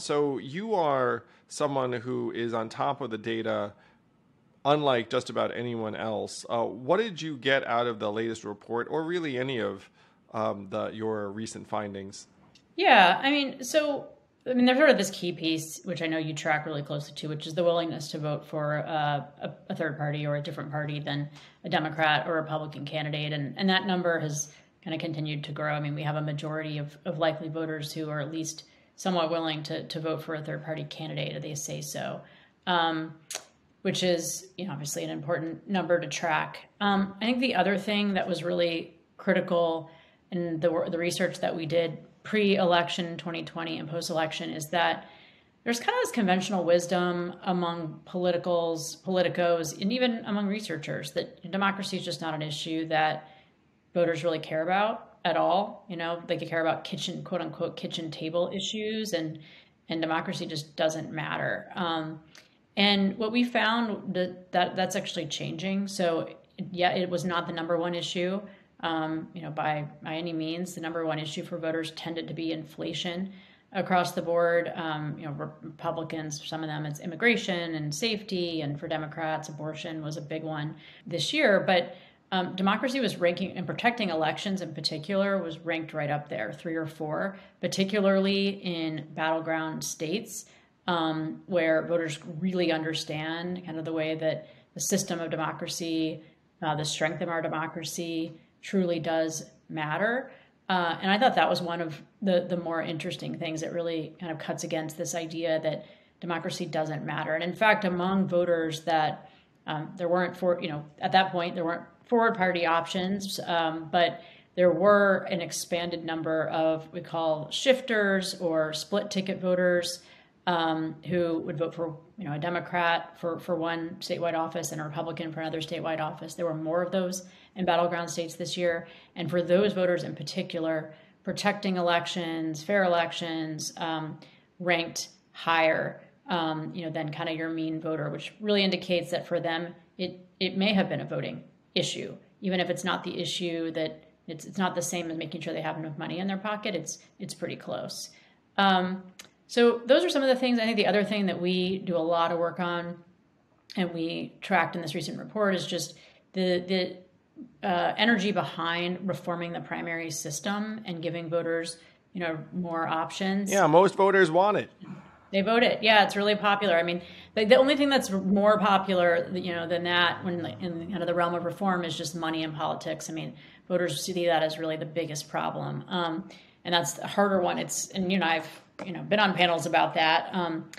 so you are someone who is on top of the data, unlike just about anyone else. Uh, what did you get out of the latest report, or really any of um, the your recent findings? Yeah, I mean, so I mean, there's sort of this key piece, which I know you track really closely too, which is the willingness to vote for uh, a, a, third party or a different party than a Democrat or Republican candidate, and and that number has kind of continued to grow. I mean, we have a majority of, of likely voters who are at least somewhat willing to to vote for a third party candidate, or they say so, um, which is you know obviously an important number to track. Um, I think the other thing that was really critical in the the research that we did pre-election 2020 and post-election is that there's kind of this conventional wisdom among politicals, politicos, and even among researchers that democracy is just not an issue that voters really care about at all. You know, they care about kitchen, quote unquote, kitchen table issues, and and democracy just doesn't matter. Um, and what we found that, that that's actually changing. So yeah, it was not the number one issue um, you know, by, by any means. The number one issue for voters tended to be inflation across the board. Um, you know, Republicans, some of them, it's immigration and safety, and for Democrats, abortion was a big one this year. But um, democracy was ranking and protecting elections in particular was ranked right up there, three or four, particularly in battleground states um, where voters really understand kind of the way that the system of democracy, uh, the strength of our democracy, truly does matter. Uh, and I thought that was one of the the more interesting things that really kind of cuts against this idea that democracy doesn't matter. And in fact, among voters that um, there weren't for you know at that point there weren't forward party options, um, but there were an expanded number of we call shifters or split ticket voters um, who would vote for you know a Democrat for for one statewide office and a Republican for another statewide office. There were more of those in battleground states this year, and for those voters in particular, protecting elections, fair elections, um, ranked higher. Um, you know than kind of your mean voter, which really indicates that for them it it may have been a voting issue, even if it's not the issue that it's it's not the same as making sure they have enough money in their pocket. It's it's pretty close. Um, so those are some of the things. I think the other thing that we do a lot of work on, and we tracked in this recent report, is just the the uh, energy behind reforming the primary system and giving voters, you know, more options. Yeah, most voters want it. They vote it. Yeah, it's really popular. I mean, the, the only thing that's more popular, you know, than that, when in kind of the realm of reform, is just money in politics. I mean, voters see that as really the biggest problem, um, and that's the harder one. It's and you know, I've you know been on panels about that. Um,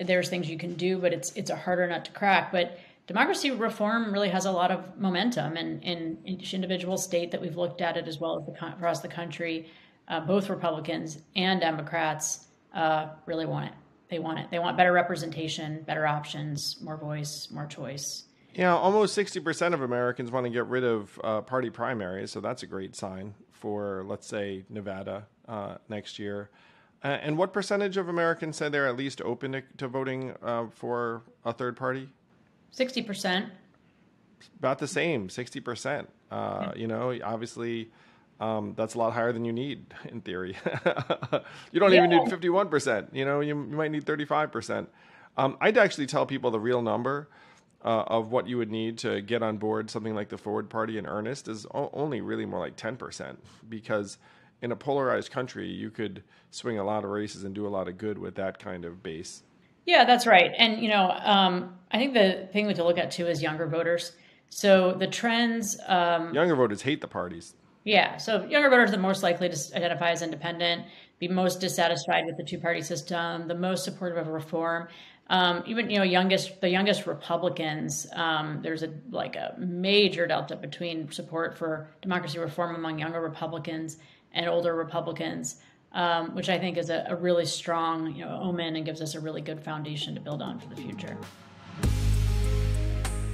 there's things you can do, but it's it's a harder nut to crack. But democracy reform really has a lot of momentum, and in each individual state that we've looked at it as well as the, across the country, uh, both Republicans and Democrats uh, really want it. They want it. They want better representation, better options, more voice, more choice. Yeah, almost 60% of Americans want to get rid of uh, party primaries, so that's a great sign for, let's say, Nevada uh, next year. Uh, and what percentage of Americans say they're at least open to, to voting uh, for a third party? 60%. About the same, 60%. Uh, You know, obviously, um, that's a lot higher than you need in theory. you don't yeah. even need 51%. You know, you, you might need 35%. Um, I'd actually tell people the real number. Uh, of what you would need to get on board something like the Forward Party in earnest is o- only really more like 10% because in a polarized country, you could swing a lot of races and do a lot of good with that kind of base. Yeah, that's right. And you know, um, I think the thing to look at too is younger voters. So the trends. Um, younger voters hate the parties. Yeah, so younger voters are the most likely to identify as independent, be most dissatisfied with the two-party system, the most supportive of reform. Um, even you know, youngest the youngest Republicans, um, there's a like a major delta between support for democracy reform among younger Republicans and older Republicans, um, which I think is a, a really strong you know, omen and gives us a really good foundation to build on for the future.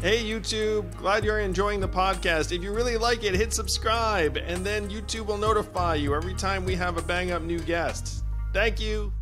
Hey YouTube, glad you're enjoying the podcast. If you really like it, hit subscribe, and then YouTube will notify you every time we have a bang up new guest. Thank you.